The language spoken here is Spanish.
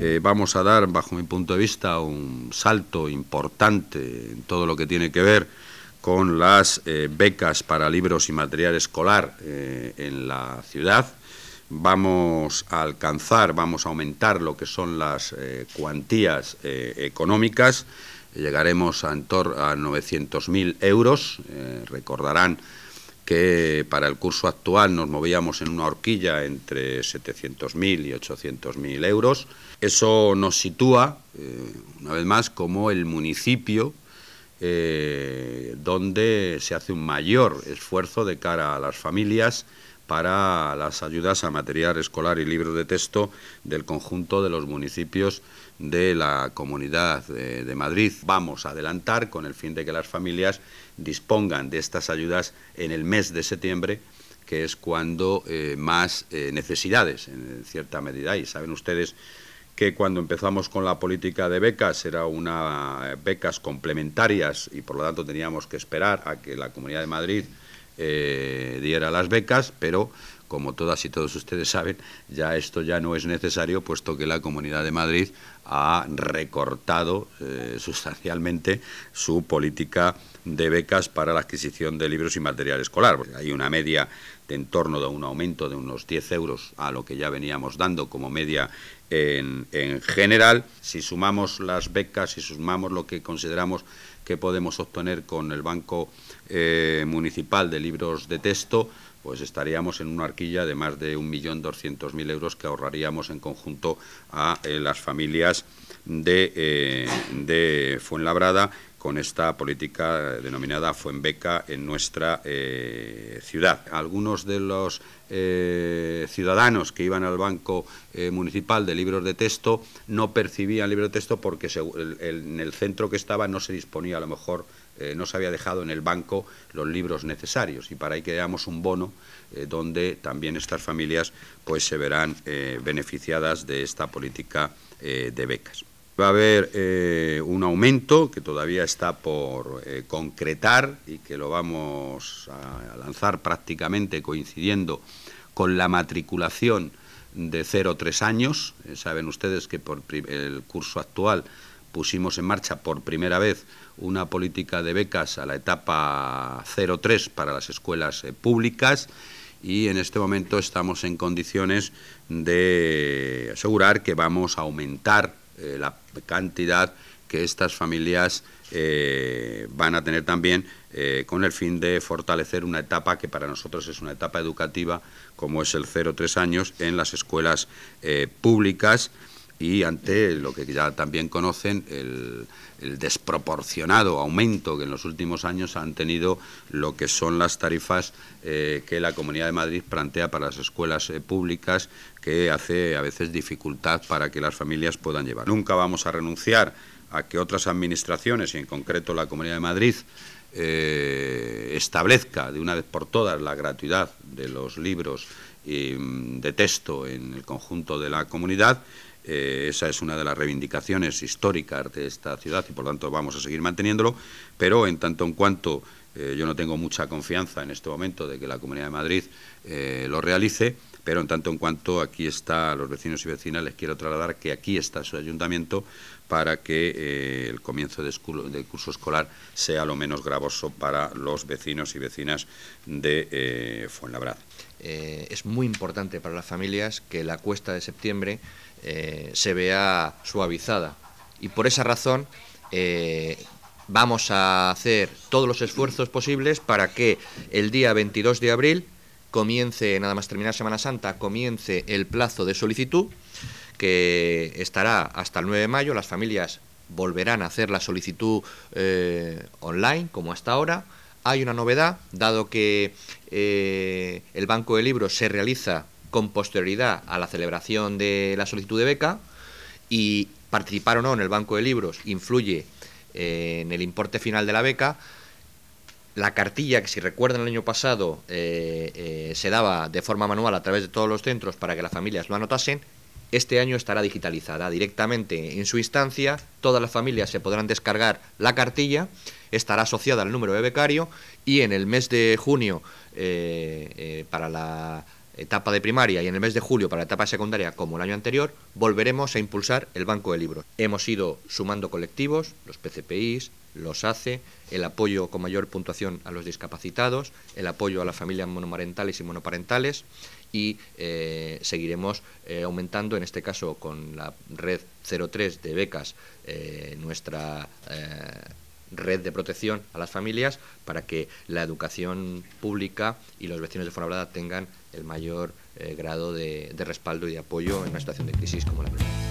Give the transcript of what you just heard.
eh, vamos a dar, bajo mi punto de vista, un salto importante en todo lo que tiene que ver con las eh, becas para libros y material escolar eh, en la ciudad. Vamos a alcanzar, vamos a aumentar lo que son las cuantías económicas. Llegaremos a, a 900.000 euros. recordarán que para el curso actual nos movíamos en una horquilla entre 700.000 y 800.000 euros. Eso nos sitúa, eh, una vez más, como el municipio eh, donde se hace un mayor esfuerzo de cara a las familias para las ayudas a material escolar y libros de texto del conjunto de los municipios de la Comunidad de, Madrid. Vamos a adelantar con el fin de que las familias dispongan de estas ayudas en el mes de septiembre, que es cuando eh, más eh, necesidades, en cierta medida, y saben ustedes que cuando empezamos con la política de becas era una eh, becas complementarias y por lo tanto teníamos que esperar a que la Comunidad de Madrid diera las becas, pero como todas y todos ustedes saben, ya esto ya no es necesario, puesto que la Comunidad de Madrid ha recortado eh, sustancialmente su política de becas para la adquisición de libros y material escolar. Hay una media de en torno de un aumento de unos 10 euros a lo que ya veníamos dando como media en, general. Si sumamos las becas, si sumamos lo que consideramos que podemos obtener con el Banco eh, Municipal de Libros de Texto, pues estaríamos en una arquilla de más de 1.200.000 euros que ahorraríamos en conjunto a eh, las familias de, eh, de, Fuenlabrada con esta política denominada Fuenbeca en nuestra eh, ciudad. Algunos de los ciudadanos que iban al Banco Municipal de Libros de Texto no percibían libros de texto porque en el centro que estaba no se disponía a lo mejor eh, no se había dejado en el banco los libros necesarios y para ahí creamos un bono eh, donde también estas familias pues se verán eh, beneficiadas de esta política de becas. Va a haber un aumento que todavía está por concretar y que lo vamos a lanzar prácticamente coincidiendo con la matriculación de 0 3 años. saben ustedes que por el curso actual pusimos en marcha por primera vez una política de becas a la etapa 03 para las escuelas eh, públicas y en este momento estamos en condiciones de asegurar que vamos a aumentar eh, la cantidad que estas familias eh, van a tener también con el fin de fortalecer una etapa que para nosotros es una etapa educativa como es el 0-3 años en las escuelas públicas y ante lo que ya también conocen, el, desproporcionado aumento que en los últimos años han tenido lo que son las tarifas eh, que la Comunidad de Madrid plantea para las escuelas eh, públicas, que hace a veces dificultad para que las familias puedan llevar. Nunca vamos a renunciar a que otras administraciones, y en concreto la Comunidad de Madrid, eh, establezca de una vez por todas la gratuidad de los libros de texto en el conjunto de la comunidad. Eh, esa es una de las reivindicaciones históricas de esta ciudad y por tanto vamos a seguir manteniéndolo, pero en tanto en cuanto eh, yo no tengo mucha confianza en este momento de que la Comunidad de Madrid eh, lo realice, pero en tanto en cuanto aquí está a los vecinos y vecinas, les quiero trasladar que aquí está su ayuntamiento para que el comienzo del curso escolar sea lo menos gravoso para los vecinos y vecinas de Fuenlabrada. es muy importante para las familias que la cuesta de septiembre eh, se vea suavizada. Y por esa razón eh, vamos a hacer todos los esfuerzos posibles para que el día 22 de abril comience, nada más terminar Semana Santa, comience el plazo de solicitud, que estará hasta el 9 de mayo. Las familias volverán a hacer la solicitud eh, online, como hasta ahora. Hay una novedad, dado que el Banco de Libros se realiza con posterioridad a la celebración de la solicitud de beca y participar o no en el banco de libros influye eh, en el importe final de la beca. La cartilla, que si recuerdan el año pasado eh, eh, se daba de forma manual a través de todos los centros para que las familias lo anotasen, este año estará digitalizada directamente en su instancia. Todas las familias se podrán descargar la cartilla, estará asociada al número de becario y en el mes de junio, para la etapa de primaria y en el mes de julio para la etapa secundaria como el año anterior, volveremos a impulsar el banco de libros. Hemos ido sumando colectivos, los PCPIs, los ACE, el apoyo con mayor puntuación a los discapacitados, el apoyo a las familias monomarentales y monoparentales y eh, seguiremos eh, aumentando, en este caso con la red 03 de becas, eh, nuestra red de protección a las familias para que la educación pública y los vecinos de Fuenlabrada tengan el mayor grado de, respaldo y de apoyo en una situación de crisis como la nuestra.